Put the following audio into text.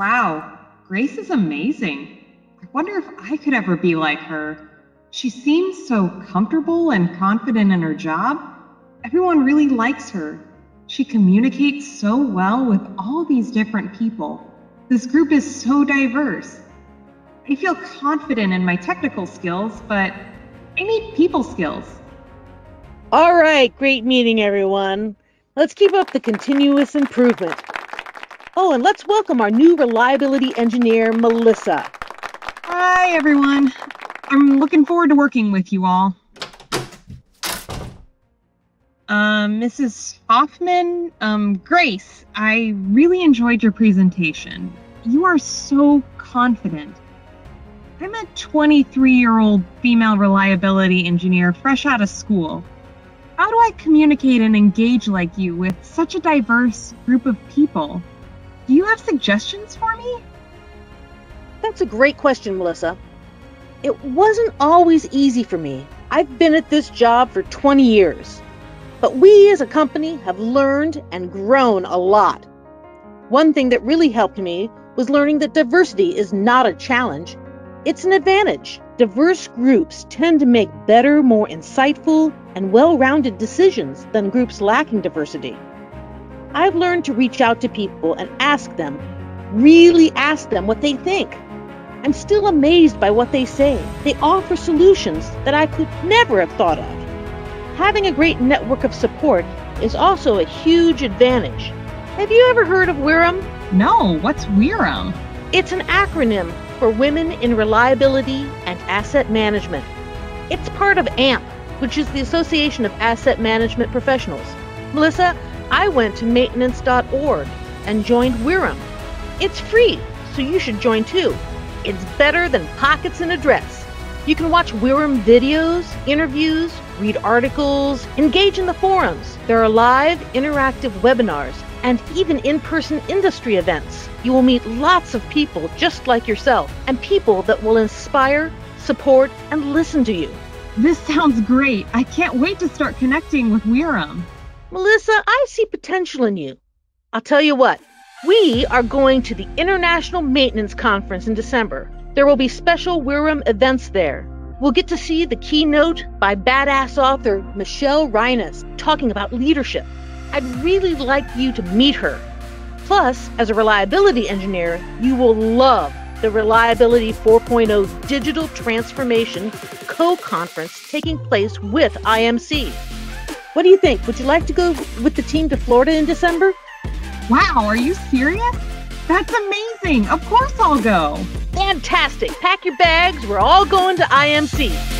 Wow, Grace is amazing. I wonder if I could ever be like her. She seems so comfortable and confident in her job. Everyone really likes her. She communicates so well with all these different people. This group is so diverse. I feel confident in my technical skills, but I need people skills. All right, great meeting, everyone. Let's keep up the continuous improvement. Oh, and let's welcome our new reliability engineer, Melissa. Hi, everyone. I'm looking forward to working with you all. Um, Mrs. Hoffman, um, Grace, I really enjoyed your presentation. You are so confident. I'm a 23 year old female reliability engineer fresh out of school. How do I communicate and engage like you with such a diverse group of people? Do you have suggestions for me? That's a great question, Melissa. It wasn't always easy for me. I've been at this job for 20 years. But we as a company have learned and grown a lot. One thing that really helped me was learning that diversity is not a challenge, it's an advantage. Diverse groups tend to make better, more insightful, and well rounded decisions than groups lacking diversity. I've learned to reach out to people and ask them, really ask them what they think. I'm still amazed by what they say. They offer solutions that I could never have thought of. Having a great network of support is also a huge advantage. Have you ever heard of WIRM? No, what's WIRM? It's an acronym for Women in Reliability and Asset Management. It's part of AMP, which is the Association of Asset Management Professionals. Melissa, I went to maintenance.org and joined WIRM. It's free, so you should join too. It's better than pockets and a dress. You can watch WIRM videos, interviews, read articles, engage in the forums. There are live, interactive webinars, and even in person industry events. You will meet lots of people just like yourself, and people that will inspire, support, and listen to you. This sounds great. I can't wait to start connecting with WIRM. Melissa, I see potential in you. I'll tell you what, we are going to the International Maintenance Conference in December. There will be special WIRM events there. We'll get to see the keynote by badass author Michelle Reines talking about leadership. I'd really like you to meet her. Plus, as a reliability engineer, you will love the Reliability 4.0 Digital Transformation Co conference taking place with IMC. What do you think? Would you like to go with the team to Florida in December? Wow, are you serious? That's amazing. Of course I'll go. Fantastic. Pack your bags. We're all going to IMC.